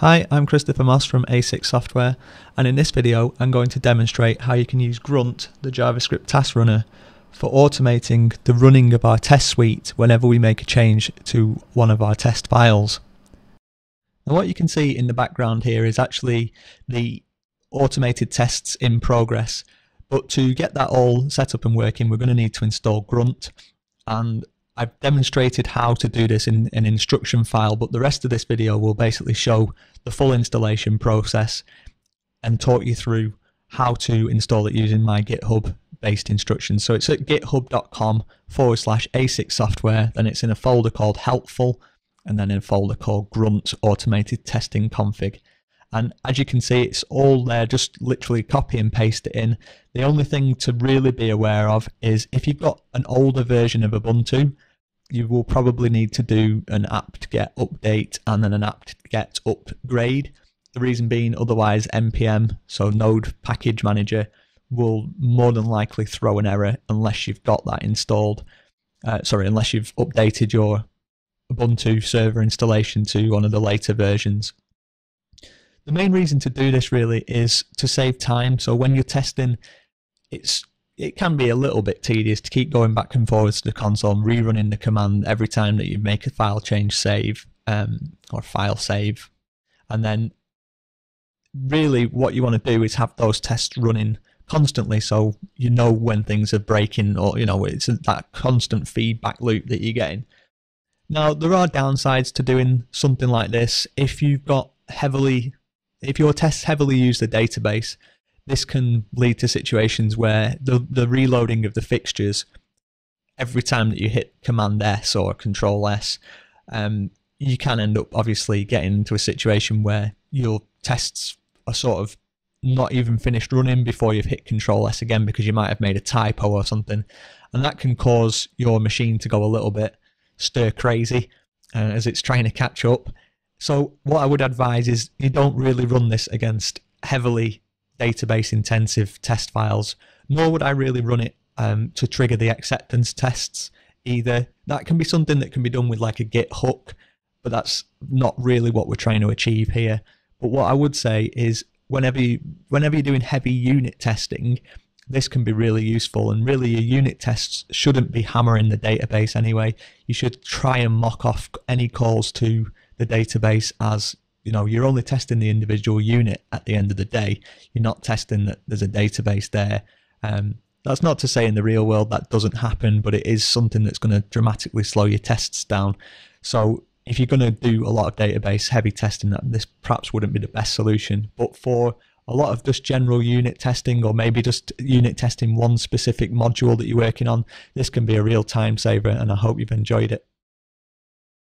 Hi, I'm Christopher Moss from A6 Software, and in this video I'm going to demonstrate how you can use Grunt, the JavaScript task runner, for automating the running of our test suite whenever we make a change to one of our test files. And what you can see in the background here is actually the automated tests in progress, but to get that all set up and working we're going to need to install Grunt, and I've demonstrated how to do this in an instruction file, but the rest of this video will basically show the full installation process and talk you through how to install it using my GitHub based instructions. So it's at github.com forward slash A6 software, then it's in a folder called helpful, and then in a folder called grunt automated testing config. And as you can see, it's all there, just literally copy and paste it in. The only thing to really be aware of is if you've got an older version of Ubuntu, you will probably need to do an apt-get update and then an apt-get upgrade. The reason being, otherwise, npm, so Node Package Manager, will more than likely throw an error unless you've got that installed. Uh, sorry, unless you've updated your Ubuntu server installation to one of the later versions. The main reason to do this really is to save time. So when you're testing, it's it can be a little bit tedious to keep going back and forwards to the console and rerunning the command every time that you make a file change save um, or file save. And then really what you want to do is have those tests running constantly so you know when things are breaking or you know it's that constant feedback loop that you're getting. Now there are downsides to doing something like this. If you've got heavily if your tests heavily use the database, this can lead to situations where the, the reloading of the fixtures every time that you hit Command S or Control S, um, you can end up obviously getting into a situation where your tests are sort of not even finished running before you've hit Control S again because you might have made a typo or something, and that can cause your machine to go a little bit stir crazy uh, as it's trying to catch up. So what I would advise is you don't really run this against heavily database intensive test files, nor would I really run it um, to trigger the acceptance tests either. That can be something that can be done with like a Git hook, but that's not really what we're trying to achieve here. But what I would say is whenever you whenever you're doing heavy unit testing, this can be really useful and really your unit tests shouldn't be hammering the database anyway. You should try and mock off any calls to the database as you know you're only testing the individual unit at the end of the day. You're not testing that there's a database there. Um, that's not to say in the real world that doesn't happen but it is something that's going to dramatically slow your tests down. So if you're going to do a lot of database heavy testing that this perhaps wouldn't be the best solution. But for a lot of just general unit testing or maybe just unit testing one specific module that you're working on this can be a real time saver and i hope you've enjoyed it